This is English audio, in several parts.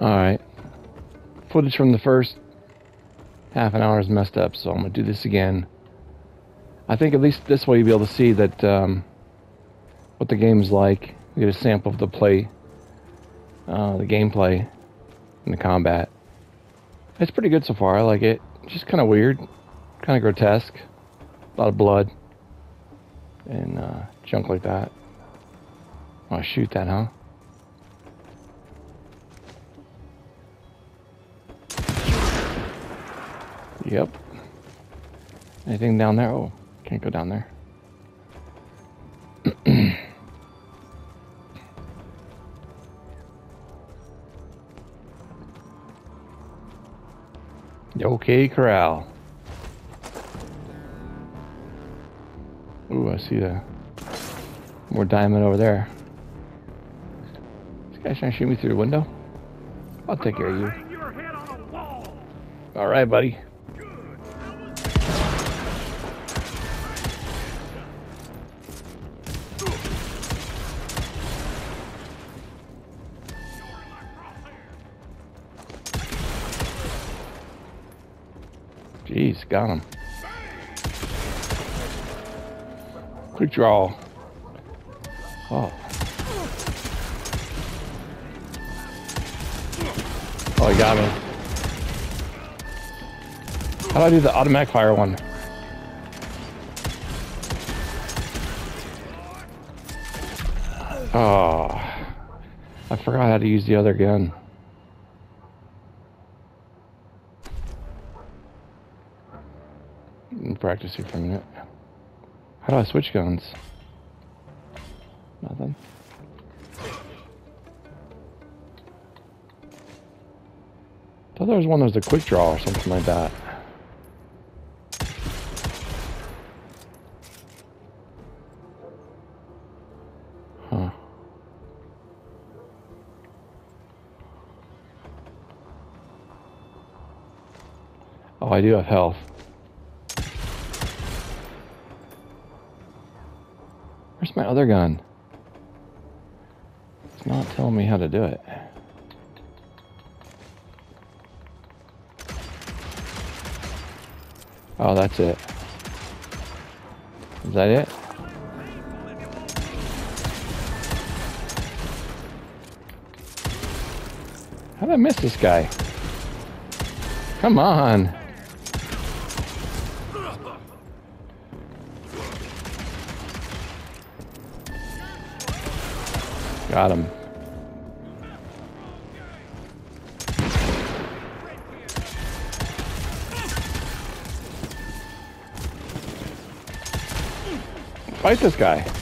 Alright. Footage from the first half an hour is messed up, so I'm going to do this again. I think at least this way you'll be able to see that um, what the game's like. You get a sample of the play, uh, the gameplay, and the combat. It's pretty good so far. I like it. Just kind of weird, kind of grotesque. A lot of blood and uh, junk like that. To shoot that, huh? Yep. Anything down there? Oh, can't go down there. okay, corral. Ooh, I see the more diamond over there. This guy's trying to shoot me through the window. I'll take care of you. All right, buddy. Got him. Quick draw. Oh. Oh, he got me. How do I do the automatic fire one? Oh. I forgot how to use the other gun. Practicing for a minute. How do I switch guns? Nothing. thought there was one that was a quick draw or something like that. Huh. Oh, I do have health. Other gun? It's not telling me how to do it. Oh, that's it. Is that it? How did I miss this guy? Come on. Got him. Fight this guy.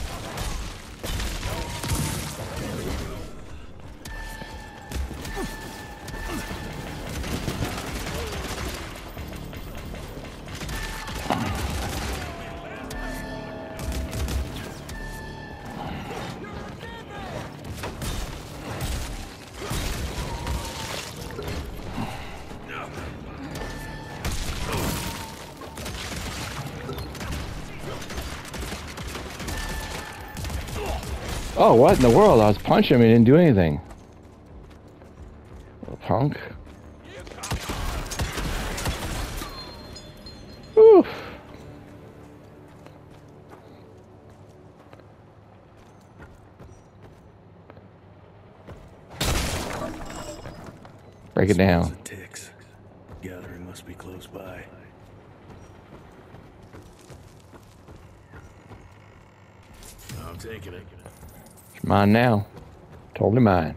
Oh, what in the world? I was punching him and he didn't do anything. Little punk. Whew. Break it down. Ticks. Gathering must be close by. I'm taking it. Mine now. Totally mine.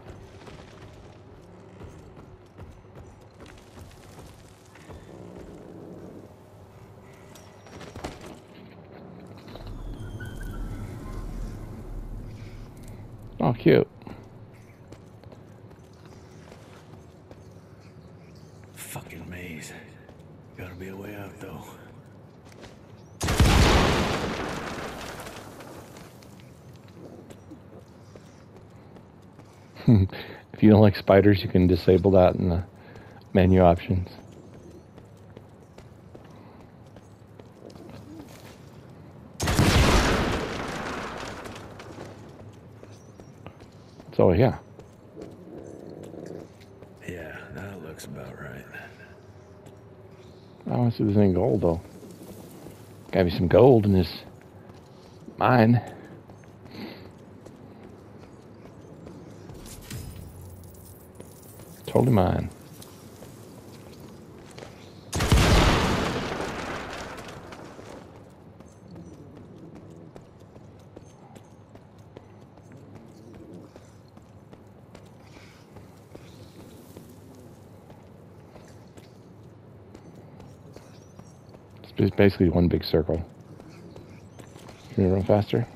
Oh, cute. Fucking maze. Gotta be a way out, though. if you don't like spiders, you can disable that in the menu options. So yeah, Yeah, that looks about right. I want to see if there's any gold though. Gotta be some gold in this mine. Totally mine. It's basically one big circle. Can you run faster?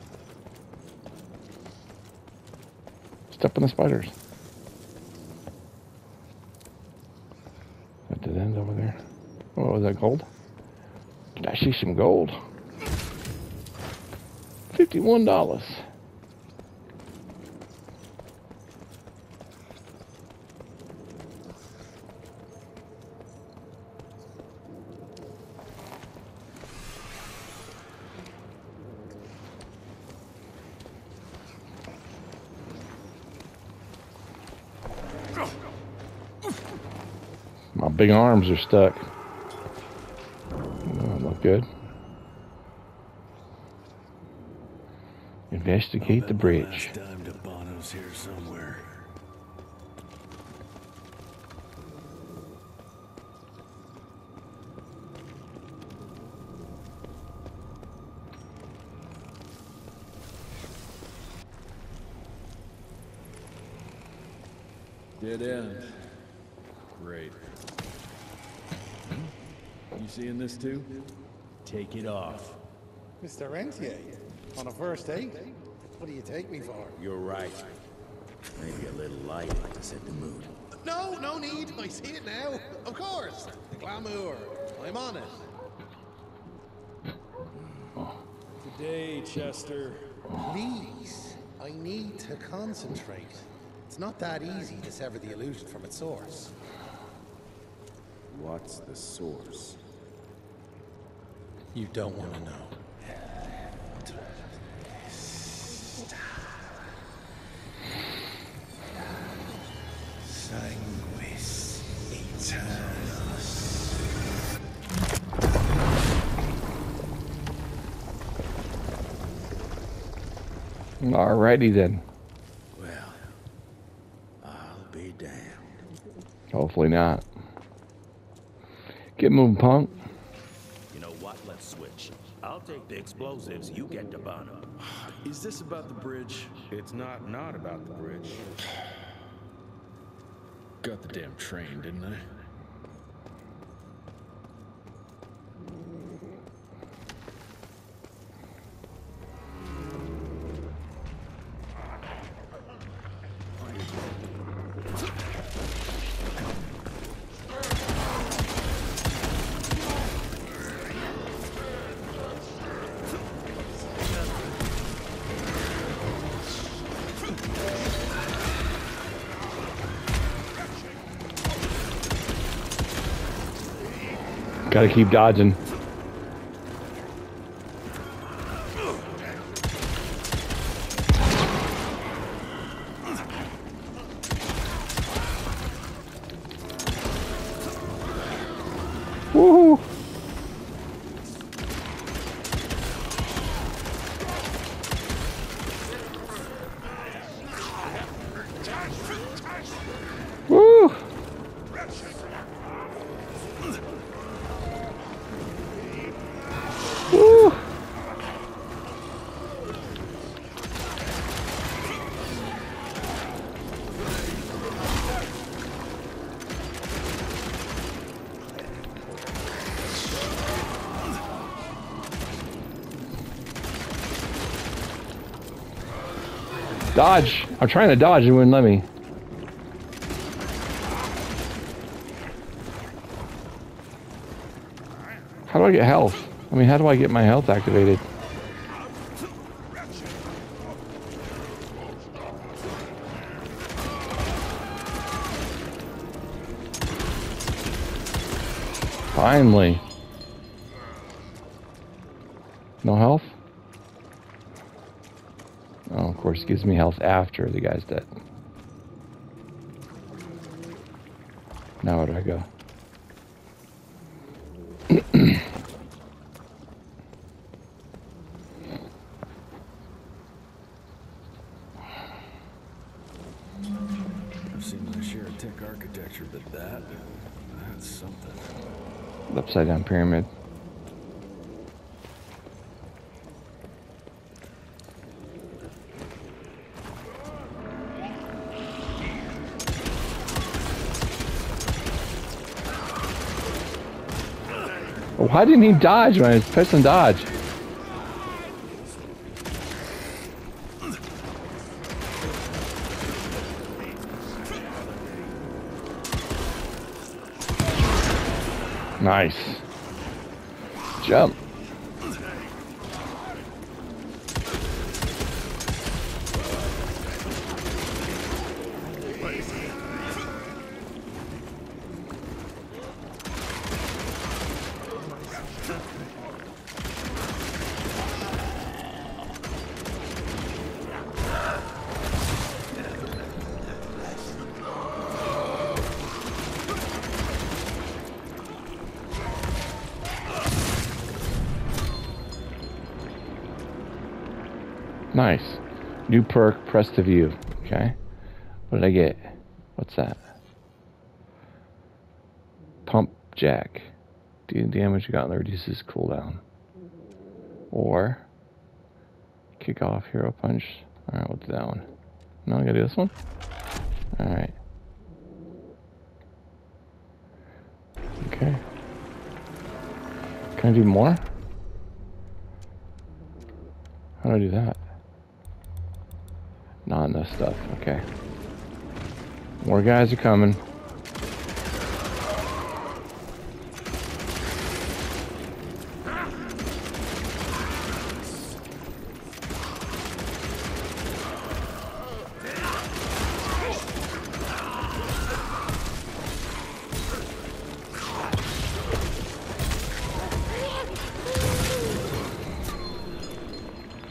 Step on the spiders. That dead end over there. Oh, was that gold? Did I see some gold? Fifty-one dollars. My big arms are stuck. Good. Investigate the bridge. Here somewhere. Dead end. Great. You seeing this too? Take it off. Mr. Rentier, on a first date? What do you take me for? You're right. Maybe a little light to set the mood. No, no need. I see it now. Of course. The glamour. I'm on it. Hmm. Oh. Today, Chester. Please, I need to concentrate. It's not that easy to sever the illusion from its source. What's the source? You don't want to know. Sanguis Eternus. Alrighty then. Well, I'll be damned. Hopefully not. Get moving, punk. I'll take the explosives. You get the Bono. Is this about the bridge? It's not not about the bridge. Got the damn train, didn't I? Gotta keep dodging. Woohoo! Woo! Dodge! I'm trying to dodge, it wouldn't let me. How do I get health? I mean, how do I get my health activated? Finally. No health? Oh, of course, it gives me health after the guy's dead. Now where do I go? I've seen my share of tech architecture, but that, that's something. Upside down pyramid. Why didn't he dodge when I was pressing dodge? Nice. Jump. Nice. New perk, press to view. Okay. What did I get? What's that? Pump jack. Deal damage you got reduces cooldown. Or kick off hero punch. Alright, we'll that one. Now I gotta do this one? Alright. Okay. Can I do more? How do I do that? Not enough stuff. Okay. More guys are coming.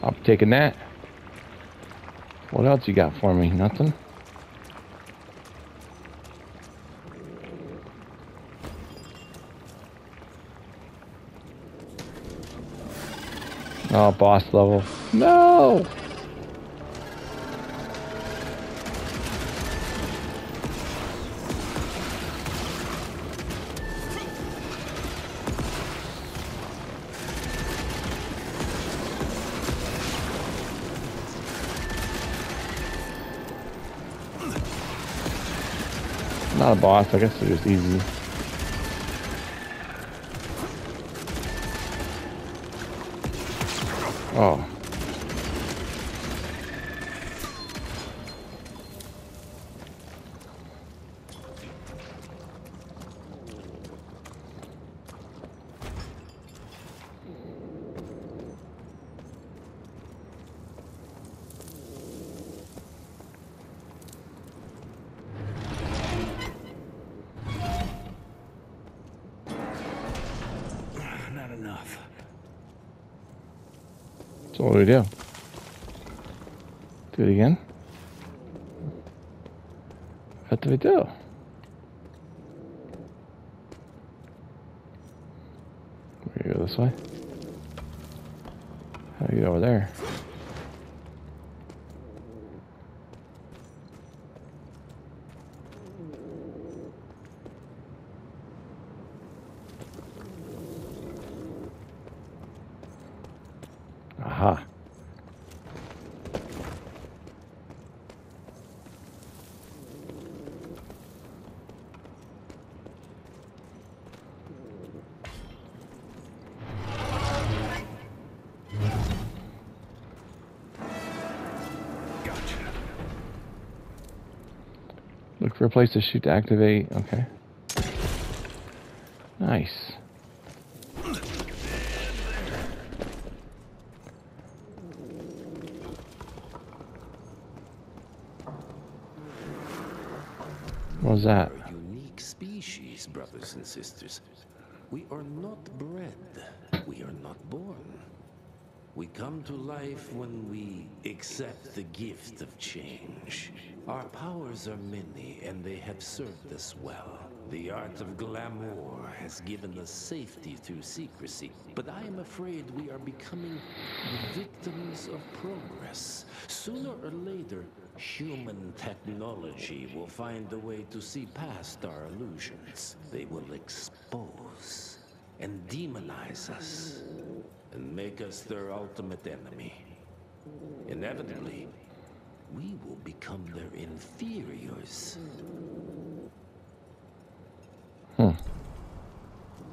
I'm taking that. What else you got for me? Nothing? Oh, boss level. No! Boss, I guess they're just easy. Oh. What do we do? Do it again? What do we do? We go this way? How do you get over there? Aha. Gotcha. Look for a place to shoot to activate. Okay. Nice. Was that? We're unique species, brothers and sisters. We are not bred. We are not born. We come to life when we accept the gift of change. Our powers are many, and they have served us well. The art of glamour has given us safety through secrecy, but I am afraid we are becoming the victims of progress. Sooner or later, human technology will find a way to see past our illusions. They will expose and demonize us and make us their ultimate enemy. Inevitably, we will become their inferiors. Hmm.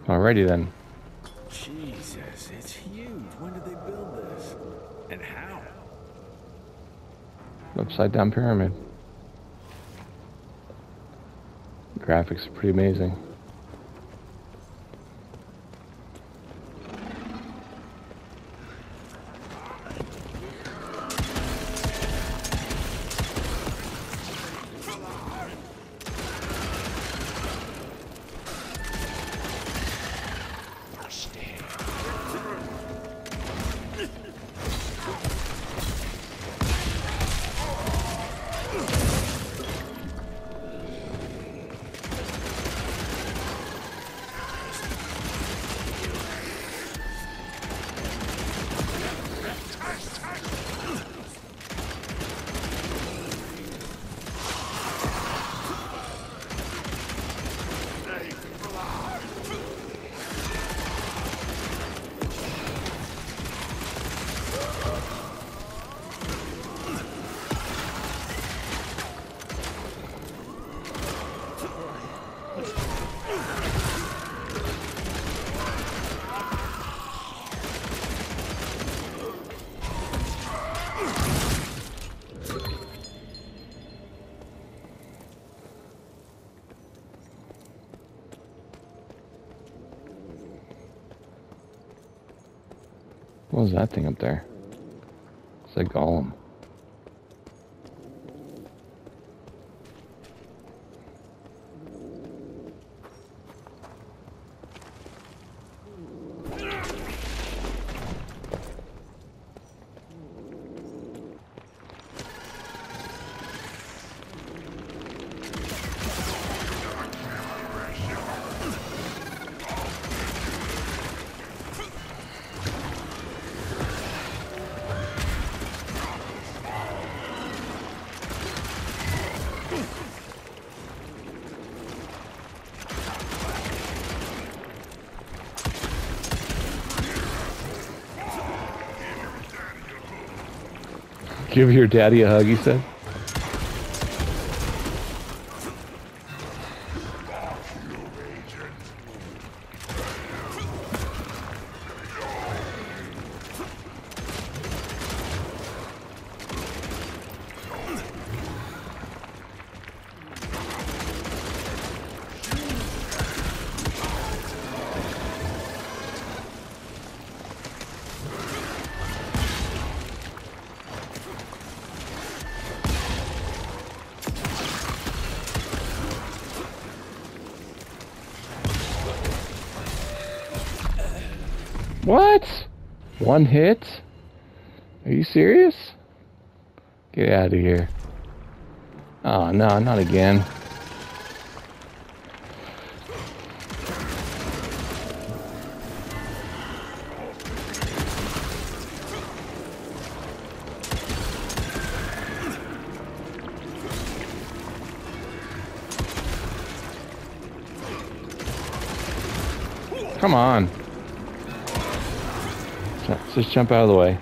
Alrighty then. Jesus, it's huge. When did they build this? And how? Upside down pyramid. Graphics are pretty amazing. What was that thing up there? It's a golem. Give your daddy a hug, he said. One hit? Are you serious? Get out of here. Oh, no, not again. Let's just jump out of the way.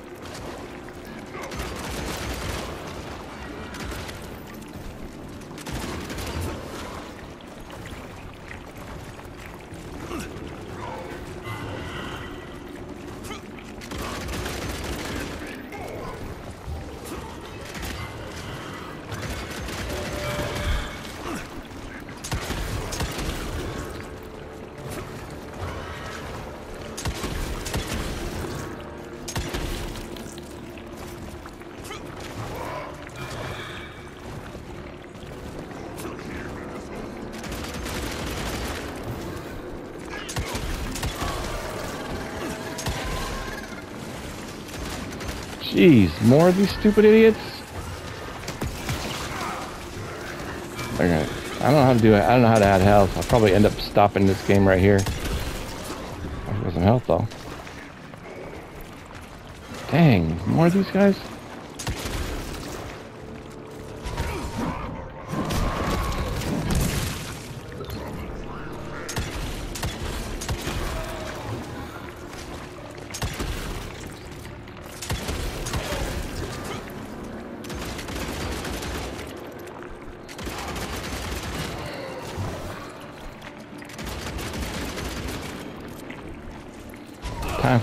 More of these stupid idiots. Okay, I don't know how to do it. I don't know how to add health. I'll probably end up stopping this game right here. Got some health though. Dang, more of these guys?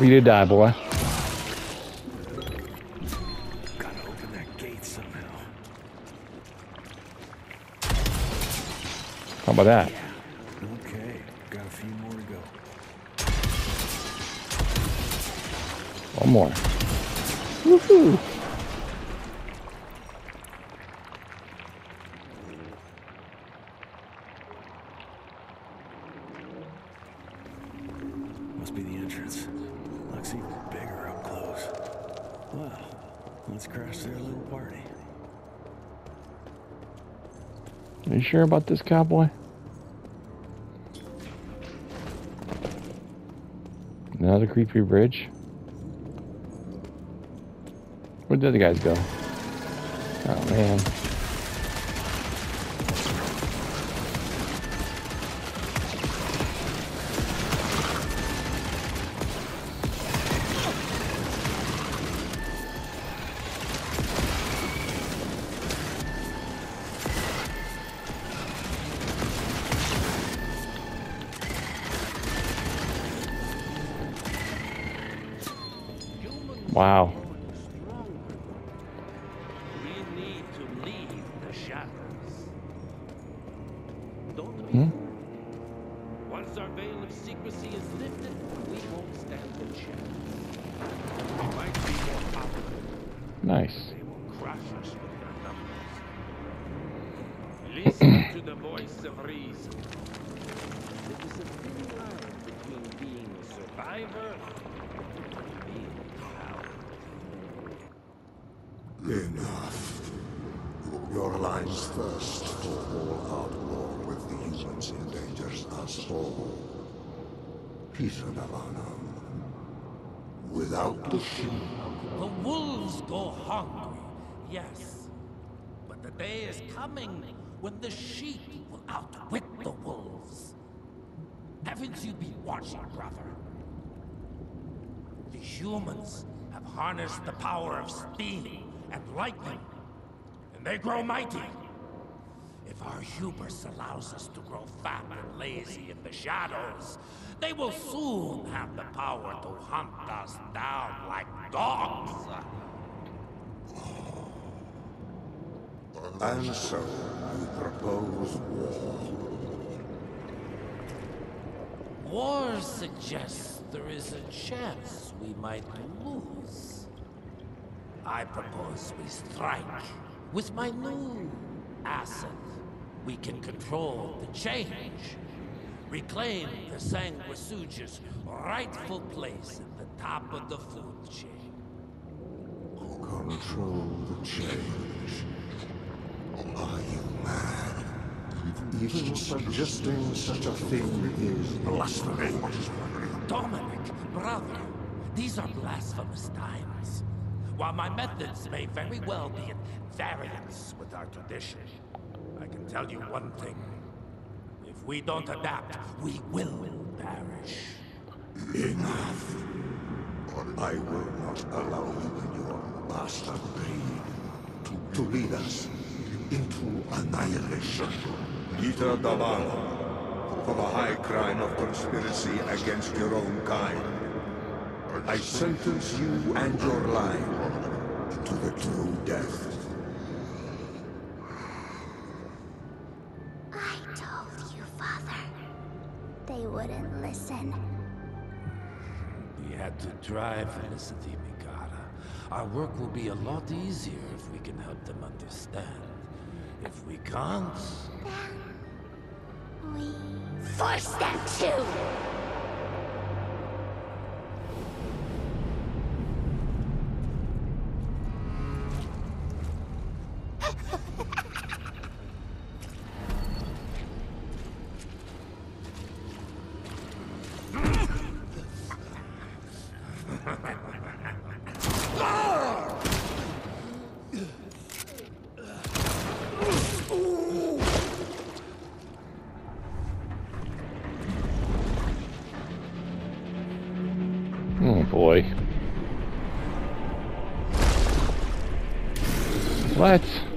You to die, boy. Gotta open that gate somehow. How about that? Okay, got a few more to go. One more. Woohoo! Well, let's crash their little party. Are you sure about this cowboy? Another creepy bridge. Where'd the other guys go? Oh man. Nice. They will crush us with their numbers. Listen to the voice of reason. It is a thin line between being a survivor and being a coward. Enough. Your line's thirst for all-out war with the humans endangers us all. Peter Navanam. Without the sheep, The wolves go hungry, yes. But the day is coming when the sheep will outwit the wolves. Haven't you been watching, brother? The humans have harnessed the power of steam and lightning, and they grow mighty. If our hubris allows us to grow fat and lazy in the shadows, they will soon have the power to hunt us down like dogs. and so you propose war. War suggests there is a chance we might lose. I propose we strike. With my new asset, we can control the change. Reclaim the Sanguisuga's rightful place top of the food chain. Control the change. Are you mad? Even suggesting such a thing is blasphemy. Dominic, brother, these are blasphemous times. While my methods may very well be at variance with our tradition, I can tell you one thing. If we don't adapt, we will perish. Enough. I will not allow you and your bastard breed to, lead us into annihilation. Peter Davano, for the high crime of conspiracy against your own kind, I sentence you and your line to the true death. Drive Felicity Mikata. Our work will be a lot easier if we can help them understand. If we can't, Then... We force them to! What?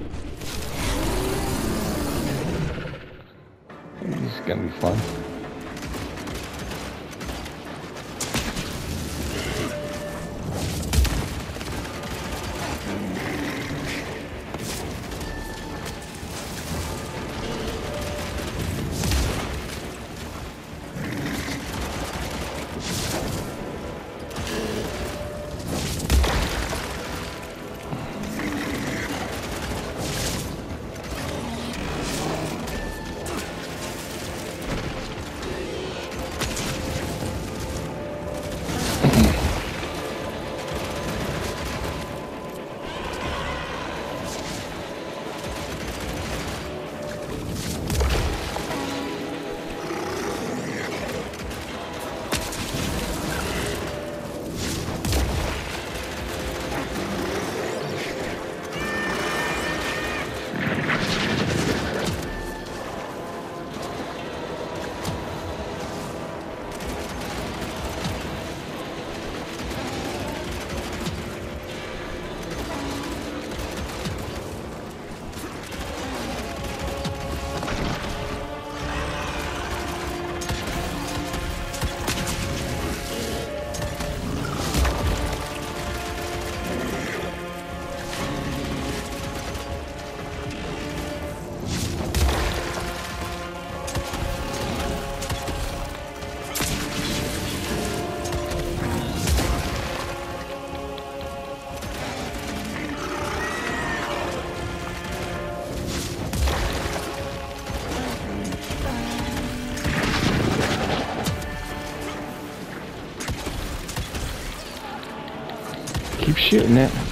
Shooting it.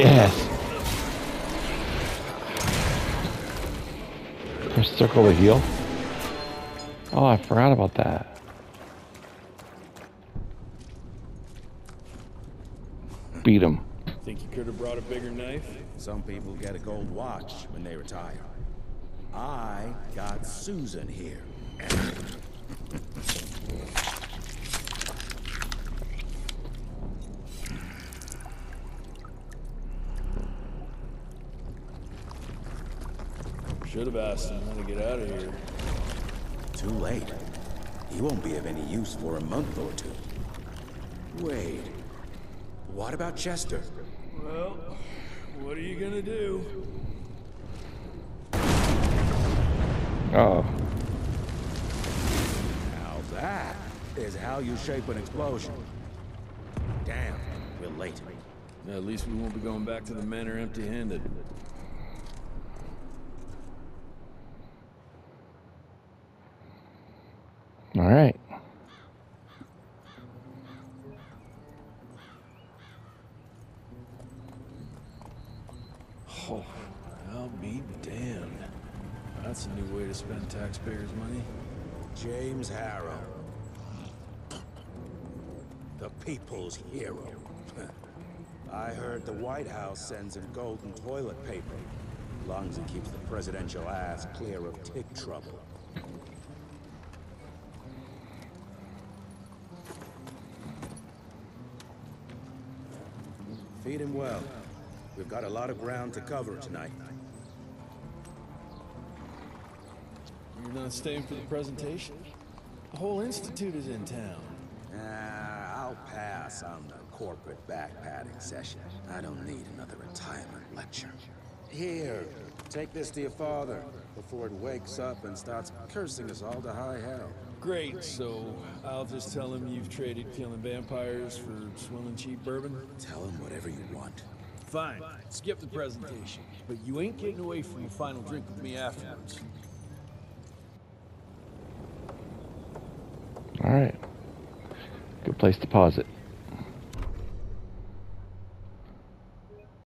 Yes. Press circle to heal. Oh, I forgot about that. Beat him. Think you could have brought a bigger knife? Some people get a gold watch when they retire. I got Susan here. Should have asked him how to get out of here. Too late. He won't be of any use for a month or two. Wait. What about Chester? Well, what are you gonna do? Oh, Now that is how you shape an explosion. Damn, we're late. At least we won't be going back to the manor empty-handed. all right. Oh, I'll be damned. That's a new way to spend taxpayers' money. James Harrow. The people's hero. I heard the Sends him golden toilet paper. Long as it keeps the presidential ass clear of tick trouble. Feed him well. We've got a lot of ground to cover tonight. You're not staying for the presentation? The whole institute is in town. Ah, I'll pass on the corporate backpatting session. I don't need another retirement lecture. Here, take this to your father before it wakes up and starts cursing us all to high hell. Great, so I'll just tell him you've traded killing vampires for swilling cheap bourbon? Tell him whatever you want. Fine, skip the presentation. But you ain't getting away from a final drink with me afterwards. All right. Good place to pause it.